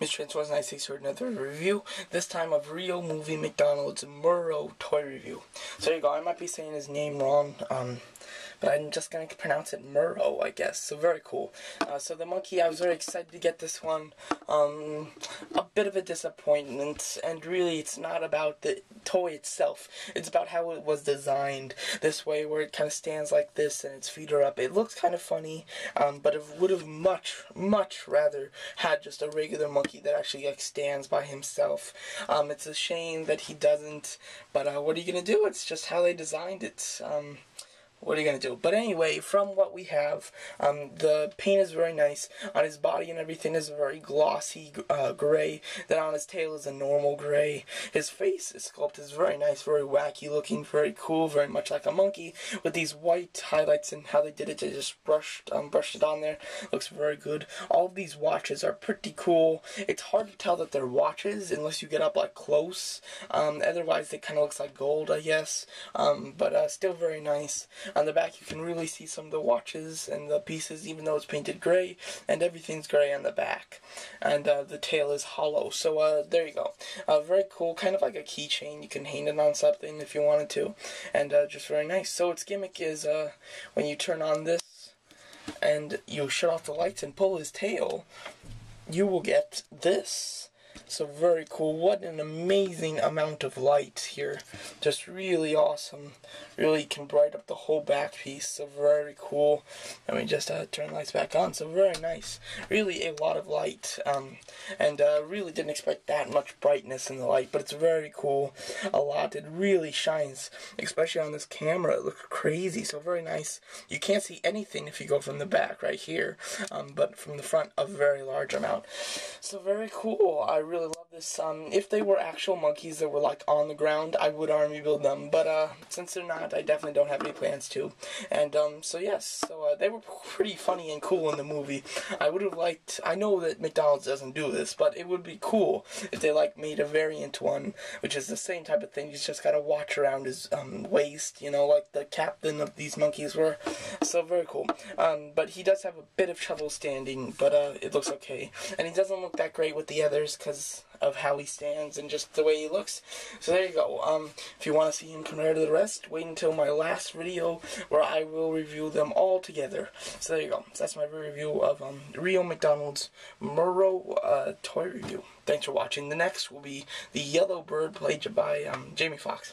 Mr. Transformers 96 for another review, this time of Rio Movie McDonald's Mauro toy review. So there you go, I might be saying his name wrong, um, but I'm just going to pronounce it Mauro, I guess. So very cool. Uh, so the monkey, I was very excited to get this one. Um, a bit of a disappointment, and really it's not about the toy itself. It's about how it was designed this way, where it kind of stands like this and its feet are up. It looks kind of funny, um, but it would have much, much rather had just a regular monkey that actually like stands by himself. Um, it's a shame that he doesn't, but uh, what are you gonna do? It's just how they designed it. Um, what are you gonna do? But anyway, from what we have, um, the paint is very nice on his body and everything is very glossy uh, gray. Then on his tail is a normal gray. His face is sculpted is very nice, very wacky looking, very cool, very much like a monkey with these white highlights and how they did it. They just brushed um, brushed it on there. Looks very good. All of these watches are pretty cool. It's hard to tell that they're watches unless you get up like close. Um, otherwise, it kind of looks like gold, I guess. Um, but uh, still very nice. On the back you can really see some of the watches and the pieces even though it's painted gray and everything's gray on the back. And uh, the tail is hollow. So uh, there you go. Uh, very cool, kind of like a keychain. You can hang it on something if you wanted to. And uh, just very nice. So its gimmick is uh, when you turn on this and you shut off the lights and pull his tail, you will get this. So very cool. What an amazing amount of light here. Just really awesome. Really can bright up the whole back piece. So very cool. Let me just uh, turn lights back on. So very nice. Really a lot of light. Um, and uh, really didn't expect that much brightness in the light. But it's very cool. A lot. It really shines. Especially on this camera. It looks crazy. So very nice. You can't see anything if you go from the back right here. Um, but from the front a very large amount. So very cool. I really love this. Um, if they were actual monkeys that were like on the ground, I would army build them. But uh, since they're not, I definitely don't have any plans to. And um, so yes, so uh, they were pretty funny and cool in the movie. I would have liked. I know that McDonald's doesn't do this, but it would be cool if they like made a variant one, which is the same type of thing. He's just got a watch around his um, waist, you know, like the captain of these monkeys were. So very cool. Um, but he does have a bit of trouble standing, but uh, it looks okay. And he doesn't look that great with the others because of how he stands and just the way he looks. So there you go. Um, if you want to see him compared to the rest, wait until my last video where I will review them all together. So there you go. So that's my review of um, Rio McDonald's Mauro uh, toy review. Thanks for watching. The next will be the Yellow Bird played by um, Jamie Foxx.